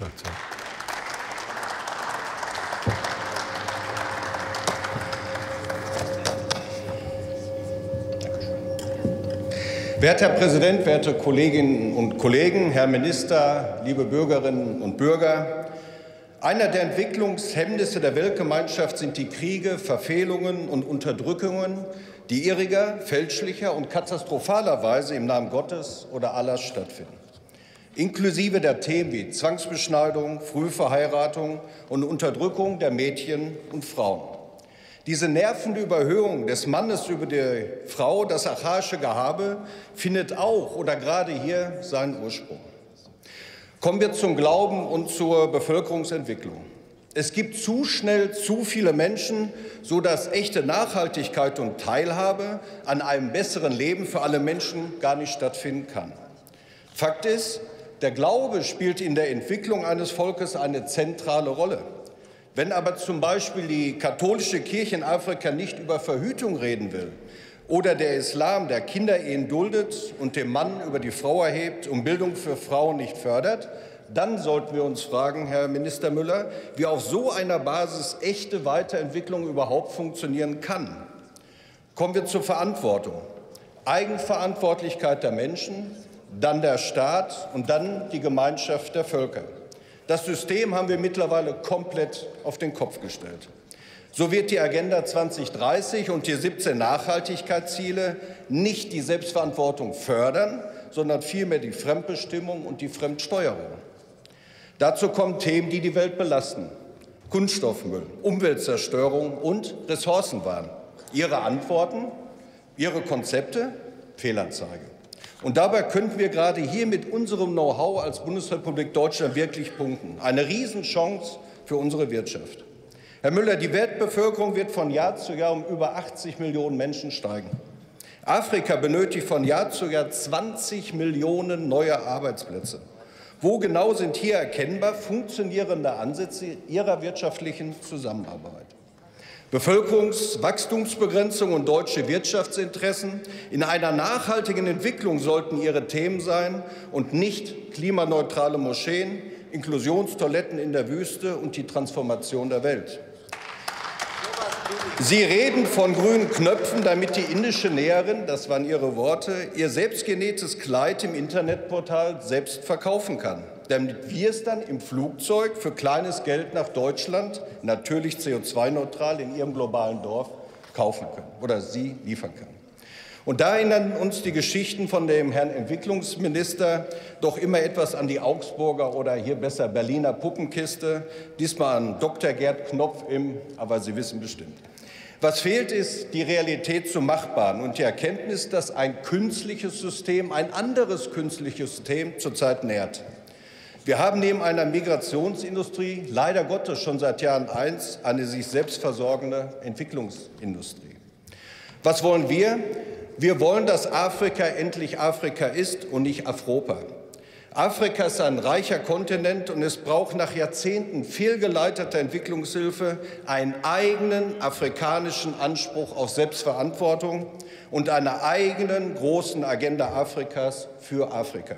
SPD-Fraktion. Werter Herr Präsident, werte Kolleginnen und Kollegen, Herr Minister, liebe Bürgerinnen und Bürger! Einer der Entwicklungshemmnisse der Weltgemeinschaft sind die Kriege, Verfehlungen und Unterdrückungen, die irriger, fälschlicher und katastrophalerweise im Namen Gottes oder Allahs stattfinden. Inklusive der Themen wie Zwangsbeschneidung, Frühverheiratung und Unterdrückung der Mädchen und Frauen. Diese nervende Überhöhung des Mannes über die Frau, das archaische Gehabe, findet auch oder gerade hier seinen Ursprung. Kommen wir zum Glauben und zur Bevölkerungsentwicklung. Es gibt zu schnell zu viele Menschen, sodass echte Nachhaltigkeit und Teilhabe an einem besseren Leben für alle Menschen gar nicht stattfinden kann. Fakt ist, der Glaube spielt in der Entwicklung eines Volkes eine zentrale Rolle. Wenn aber zum Beispiel die katholische Kirche in Afrika nicht über Verhütung reden will oder der Islam, der Kinderehen duldet und den Mann über die Frau erhebt und Bildung für Frauen nicht fördert, dann sollten wir uns fragen, Herr Minister Müller, wie auf so einer Basis echte Weiterentwicklung überhaupt funktionieren kann. Kommen wir zur Verantwortung. Eigenverantwortlichkeit der Menschen, dann der Staat und dann die Gemeinschaft der Völker. Das System haben wir mittlerweile komplett auf den Kopf gestellt. So wird die Agenda 2030 und die 17 Nachhaltigkeitsziele nicht die Selbstverantwortung fördern, sondern vielmehr die Fremdbestimmung und die Fremdsteuerung. Dazu kommen Themen, die die Welt belasten. Kunststoffmüll, Umweltzerstörung und Ressourcenwahn. Ihre Antworten, Ihre Konzepte, Fehlanzeige. Und dabei könnten wir gerade hier mit unserem Know-how als Bundesrepublik Deutschland wirklich punkten. Eine Riesenchance für unsere Wirtschaft. Herr Müller, die Weltbevölkerung wird von Jahr zu Jahr um über 80 Millionen Menschen steigen. Afrika benötigt von Jahr zu Jahr 20 Millionen neue Arbeitsplätze. Wo genau sind hier erkennbar funktionierende Ansätze Ihrer wirtschaftlichen Zusammenarbeit? Bevölkerungswachstumsbegrenzung und deutsche Wirtschaftsinteressen in einer nachhaltigen Entwicklung sollten ihre Themen sein und nicht klimaneutrale Moscheen, Inklusionstoiletten in der Wüste und die Transformation der Welt. Sie reden von grünen Knöpfen, damit die indische Näherin, das waren Ihre Worte, ihr selbstgenähtes Kleid im Internetportal selbst verkaufen kann damit wir es dann im Flugzeug für kleines Geld nach Deutschland, natürlich CO2-neutral in Ihrem globalen Dorf, kaufen können oder Sie liefern können. Und da erinnern uns die Geschichten von dem Herrn Entwicklungsminister doch immer etwas an die Augsburger oder hier besser Berliner Puppenkiste, diesmal an Dr. Gerd Knopf im, aber Sie wissen bestimmt. Was fehlt, ist die Realität zu machbaren und die Erkenntnis, dass ein künstliches System ein anderes künstliches System zurzeit nährt. Wir haben neben einer Migrationsindustrie leider Gottes schon seit Jahren eins, eine sich selbst versorgende Entwicklungsindustrie. Was wollen wir? Wir wollen, dass Afrika endlich Afrika ist und nicht Afropa. Afrika ist ein reicher Kontinent und es braucht nach Jahrzehnten fehlgeleiteter Entwicklungshilfe einen eigenen afrikanischen Anspruch auf Selbstverantwortung und einer eigenen großen Agenda Afrikas für Afrika.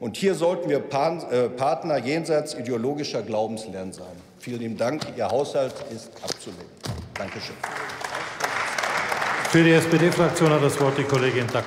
Und hier sollten wir äh, Partner jenseits ideologischer Glaubenslernen sein. Vielen Dank. Ihr Haushalt ist abzulehnen. Dankeschön. Für die SPD-Fraktion hat das Wort die Kollegin Dagmar.